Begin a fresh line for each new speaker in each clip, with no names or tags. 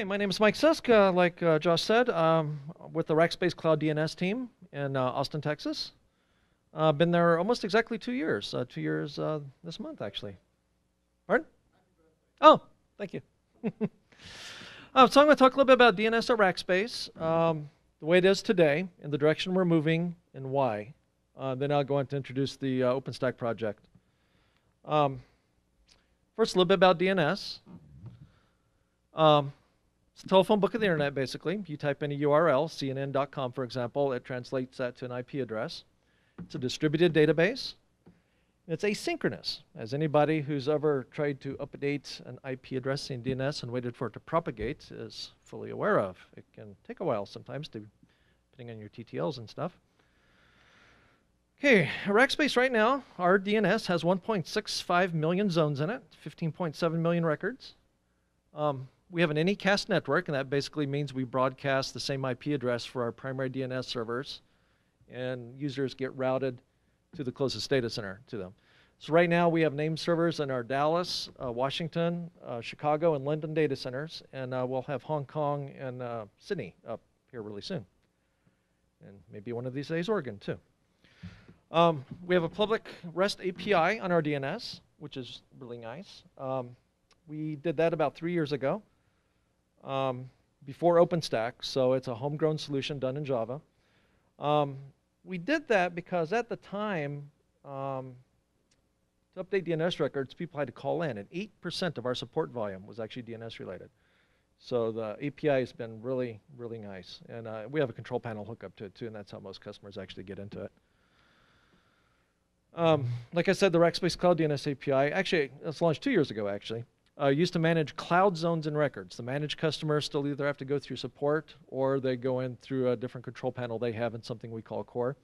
Okay, my name is Mike Sisk. Uh, like uh, Josh said, um, with the Rackspace Cloud DNS team in uh, Austin, Texas. Uh, been there almost exactly two years. Uh, two years this month, actually. Pardon? Oh, thank you. uh, so I'm going to talk a little bit about DNS at Rackspace, um, the way it is today, and the direction we're moving, and why. Uh, then I'll go on to introduce the uh, OpenStack project. Um, first, a little bit about DNS. Um, it's a telephone book of the internet, basically. You type in a URL, cnn.com, for example, it translates that to an IP address. It's a distributed database. It's asynchronous, as anybody who's ever tried to update an IP address in DNS and waited for it to propagate is fully aware of. It can take a while sometimes, depending on your TTLs and stuff. Okay, Rackspace right now, our DNS has 1.65 million zones in it, 15.7 million records. Um, we have an Anycast network, and that basically means we broadcast the same IP address for our primary DNS servers, and users get routed to the closest data center to them. So right now we have name servers in our Dallas, uh, Washington, uh, Chicago, and London data centers, and uh, we'll have Hong Kong and uh, Sydney up here really soon, and maybe one of these days Oregon too. Um, we have a public REST API on our DNS, which is really nice. Um, we did that about three years ago um, before OpenStack, so it's a homegrown solution done in Java. Um, we did that because at the time, um, to update DNS records, people had to call in, and 8% of our support volume was actually DNS related. So the API has been really, really nice. And uh, we have a control panel hookup to it too, and that's how most customers actually get into it. Um, like I said, the Rackspace Cloud DNS API, actually, was launched two years ago, actually uh, used to manage cloud zones and records. The managed customers still either have to go through support or they go in through a different control panel they have in something we call core.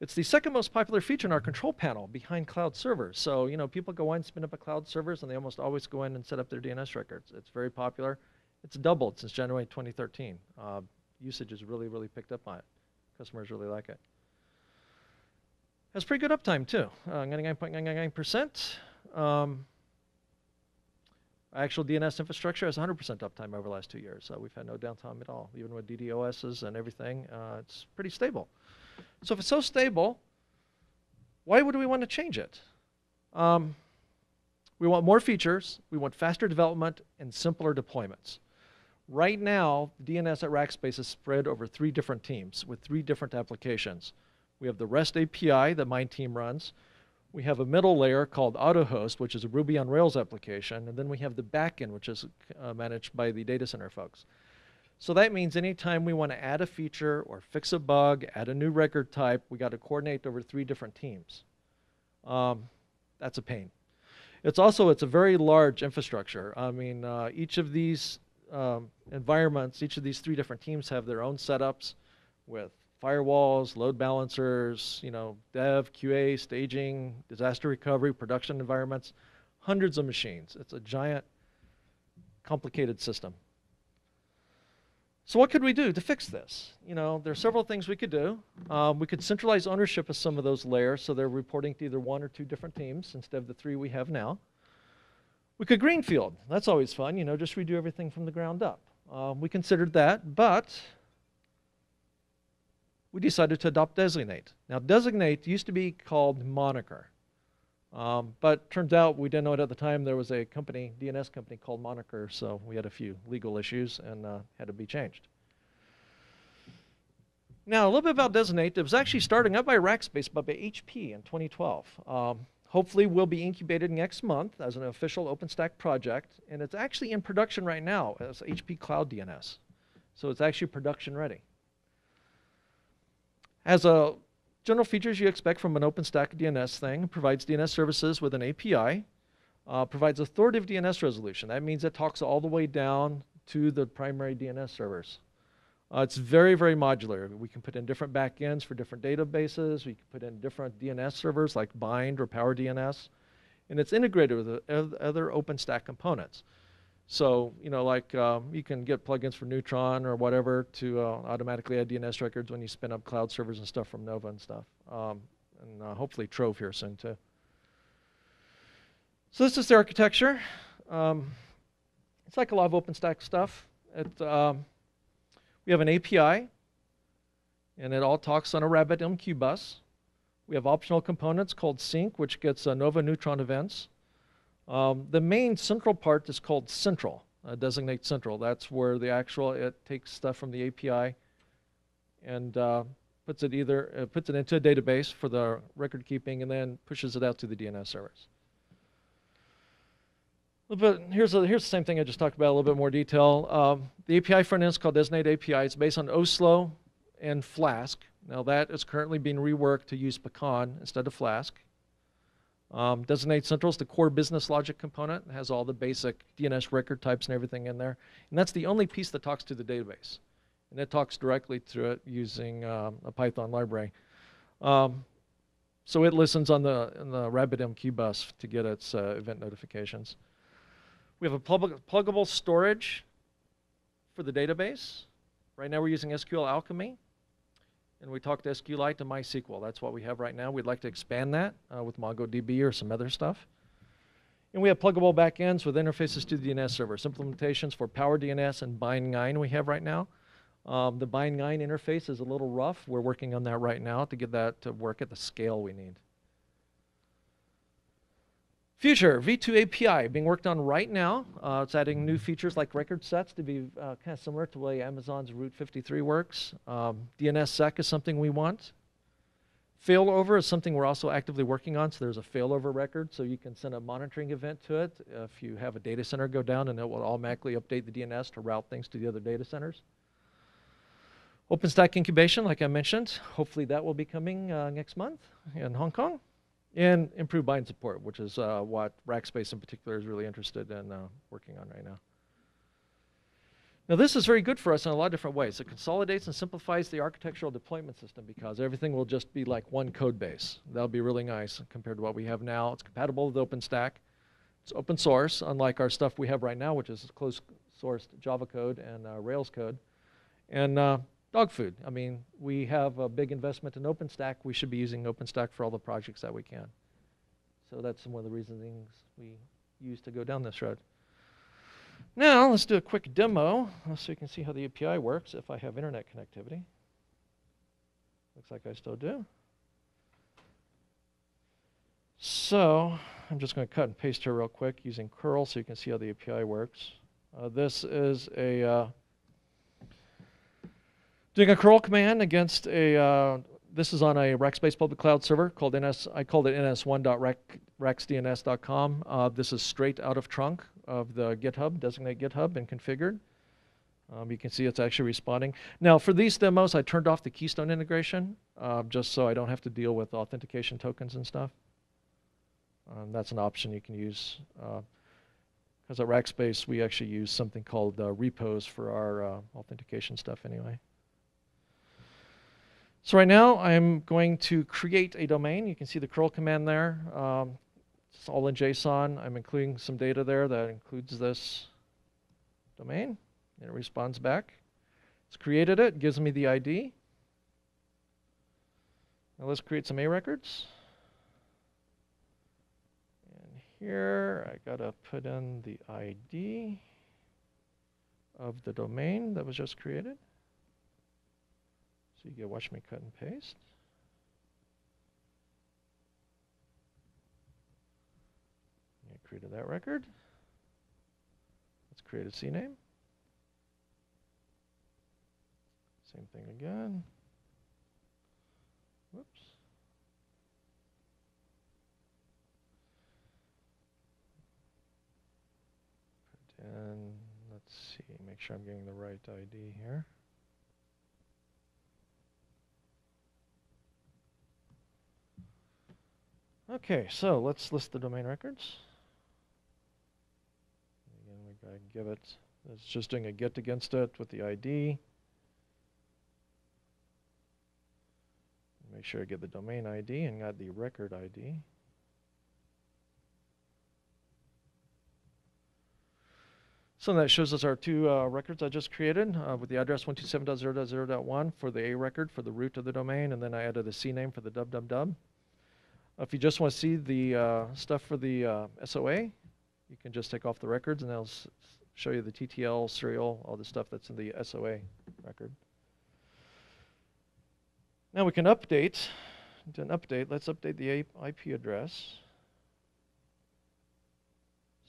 It's the second most popular feature in our control panel behind cloud servers. So, you know, people go in, spin up a cloud servers, and they almost always go in and set up their DNS records. It's very popular. It's doubled since January 2013. Uh, usage has really, really picked up on it. Customers really like it. Has pretty good uptime too, 99.999%. Uh, um, actual DNS infrastructure has 100% uptime over the last two years. So we've had no downtime at all. Even with DDoSs and everything, uh, it's pretty stable. So if it's so stable, why would we want to change it? Um, we want more features, we want faster development, and simpler deployments. Right now, DNS at Rackspace is spread over three different teams with three different applications. We have the REST API that my team runs we have a middle layer called AutoHost, which is a Ruby on Rails application, and then we have the backend, which is uh, managed by the data center folks. So that means anytime we want to add a feature or fix a bug, add a new record type, we got to coordinate over three different teams. Um, that's a pain. It's also it's a very large infrastructure. I mean, uh, each of these um, environments, each of these three different teams have their own setups with firewalls, load balancers, you know, dev, QA, staging, disaster recovery, production environments, hundreds of machines. It's a giant, complicated system. So what could we do to fix this? You know, there are several things we could do. Um, we could centralize ownership of some of those layers so they're reporting to either one or two different teams instead of the three we have now. We could greenfield. That's always fun, you know, just redo everything from the ground up. Um, we considered that, but we decided to adopt designate. Now, designate used to be called moniker. Um, but turns out we didn't know it at the time. There was a company, DNS company called Moniker, so we had a few legal issues and uh, had to be changed. Now, a little bit about Designate. It was actually starting up by Rackspace, but by HP in 2012. Um, hopefully, will be incubated next month as an official OpenStack project, and it's actually in production right now as HP Cloud DNS. So it's actually production ready. Has a general features you expect from an OpenStack DNS thing, provides DNS services with an API, uh, provides authoritative DNS resolution. That means it talks all the way down to the primary DNS servers. Uh, it's very, very modular. We can put in different backends for different databases. We can put in different DNS servers like Bind or PowerDNS. And it's integrated with other OpenStack components. So, you know, like um, you can get plugins for Neutron or whatever to uh, automatically add DNS records when you spin up cloud servers and stuff from Nova and stuff. Um, and uh, hopefully Trove here soon too. So this is the architecture. Um, it's like a lot of OpenStack stuff. It, um, we have an API, and it all talks on a RabbitMQ bus. We have optional components called Sink, which gets uh, Nova Neutron events. Um, the main central part is called central, uh, designate central. That's where the actual, it takes stuff from the API and uh, puts it either, uh, puts it into a database for the record keeping and then pushes it out to the DNS servers. But here's, a, here's the same thing I just talked about, a little bit more detail. Um, the API front end is called Designate API. It's based on Oslo and Flask. Now that is currently being reworked to use Pecan instead of Flask. Um, Designate Central is the core business logic component. It has all the basic DNS record types and everything in there. And that's the only piece that talks to the database. And it talks directly to it using um, a Python library. Um, so it listens on the, on the RabbitMQ bus to get its uh, event notifications. We have a public, pluggable storage for the database. Right now we're using SQL Alchemy. And we talked SQLite to MySQL. That's what we have right now. We'd like to expand that uh, with MongoDB or some other stuff. And we have pluggable backends with interfaces to the DNS servers. Implementations for PowerDNS and Bind9 we have right now. Um, the Bind9 interface is a little rough. We're working on that right now to get that to work at the scale we need. Future, V2 API being worked on right now. Uh, it's adding new features like record sets to be uh, kind of similar to the way Amazon's Route 53 works. Um, DNSSEC is something we want. Failover is something we're also actively working on. So there's a failover record, so you can send a monitoring event to it if you have a data center go down, and it will automatically update the DNS to route things to the other data centers. OpenStack incubation, like I mentioned, hopefully that will be coming uh, next month in Hong Kong and improve bind support, which is uh, what Rackspace in particular is really interested in uh, working on right now. Now this is very good for us in a lot of different ways. It consolidates and simplifies the architectural deployment system because everything will just be like one code base. That'll be really nice compared to what we have now. It's compatible with OpenStack. It's open source, unlike our stuff we have right now, which is closed sourced Java code and uh, Rails code. And uh, dog food. I mean, we have a big investment in OpenStack. We should be using OpenStack for all the projects that we can. So that's one of the reasons we use to go down this road. Now, let's do a quick demo so you can see how the API works if I have internet connectivity. Looks like I still do. So I'm just going to cut and paste here real quick using curl so you can see how the API works. Uh, this is a uh, Doing a curl command against a, uh, this is on a Rackspace public cloud server called NS, I called it ns1.racksdns.com. Uh, this is straight out of trunk of the GitHub, designate GitHub and configured. Um, you can see it's actually responding. Now for these demos, I turned off the Keystone integration uh, just so I don't have to deal with authentication tokens and stuff. Um, that's an option you can use. Because uh, at Rackspace, we actually use something called uh, Repose for our uh, authentication stuff anyway. So right now I'm going to create a domain. You can see the curl command there. Um, it's all in JSON. I'm including some data there that includes this domain. And it responds back. It's created it, gives me the ID. Now let's create some A records. And here I gotta put in the ID of the domain that was just created. So you can watch me cut and paste. I created that record. Let's create a CNAME. Same thing again. Whoops. Put in, let's see, make sure I'm getting the right ID here. Okay, so let's list the domain records. Again, we gotta give it, it's just doing a get against it with the ID. Make sure I get the domain ID and got the record ID. So that shows us our two uh, records I just created uh, with the address 127.0.0.1 for the A record for the root of the domain, and then I added a C name for the www. If you just want to see the uh, stuff for the uh, SOA, you can just take off the records and they'll show you the TTL, serial, all the stuff that's in the SOA record. Now we can update. Do an update. Let's update the IP address.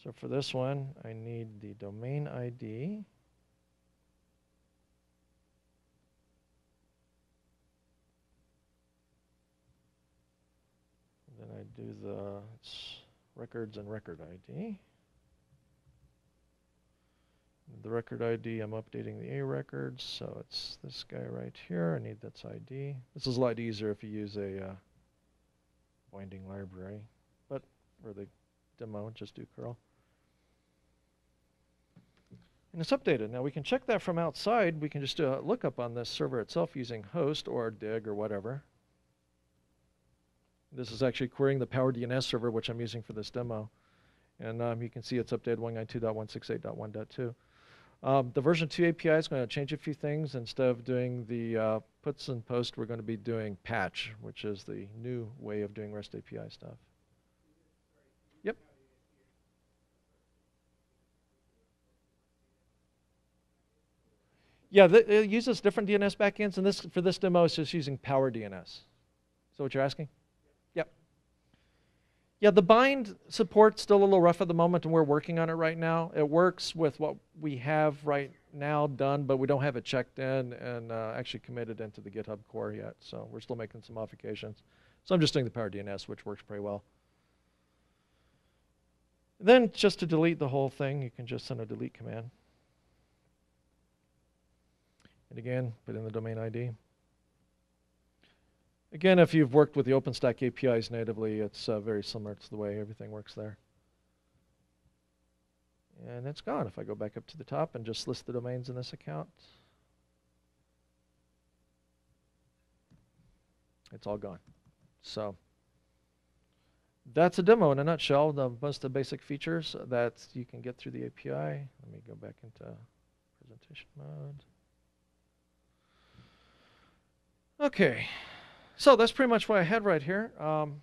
So for this one, I need the domain ID. Do the records and record ID. The record ID, I'm updating the A records, so it's this guy right here. I need that's ID. This is a lot easier if you use a uh, binding library, but for the demo, just do curl. And it's updated. Now we can check that from outside. We can just do a lookup on this server itself using host or dig or whatever. This is actually querying the Power DNS server, which I'm using for this demo. And um, you can see it's updated 192.168.1.2. Um, the version 2 API is going to change a few things. Instead of doing the uh, puts and post, we're going to be doing patch, which is the new way of doing REST API stuff. Yep. Yeah, it uses different DNS backends, and this for this demo is just using Power DNS. Is that what you're asking? Yeah, the bind support's still a little rough at the moment, and we're working on it right now. It works with what we have right now done, but we don't have it checked in and uh, actually committed into the GitHub core yet. So we're still making some modifications. So I'm just doing the Power DNS, which works pretty well. Then just to delete the whole thing, you can just send a delete command. And again, put in the domain ID. Again, if you've worked with the OpenStack APIs natively, it's uh, very similar to the way everything works there. And it's gone. If I go back up to the top and just list the domains in this account, it's all gone. So that's a demo in a nutshell. The most of basic features that you can get through the API. Let me go back into presentation mode. Okay, so that's pretty much what I had right here. Um,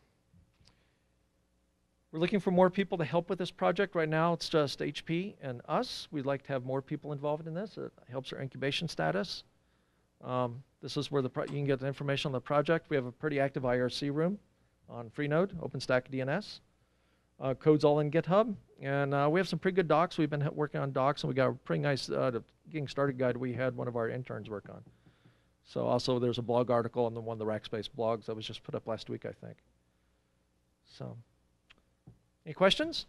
we're looking for more people to help with this project. Right now, it's just HP and us. We'd like to have more people involved in this. It helps our incubation status. Um, this is where the you can get the information on the project. We have a pretty active IRC room on Freenode, OpenStack DNS. Uh, code's all in GitHub, and uh, we have some pretty good docs. We've been working on docs, and we got a pretty nice uh, getting started guide we had one of our interns work on. So also there's a blog article on the one of the Rackspace blogs that was just put up last week, I think. So, any questions?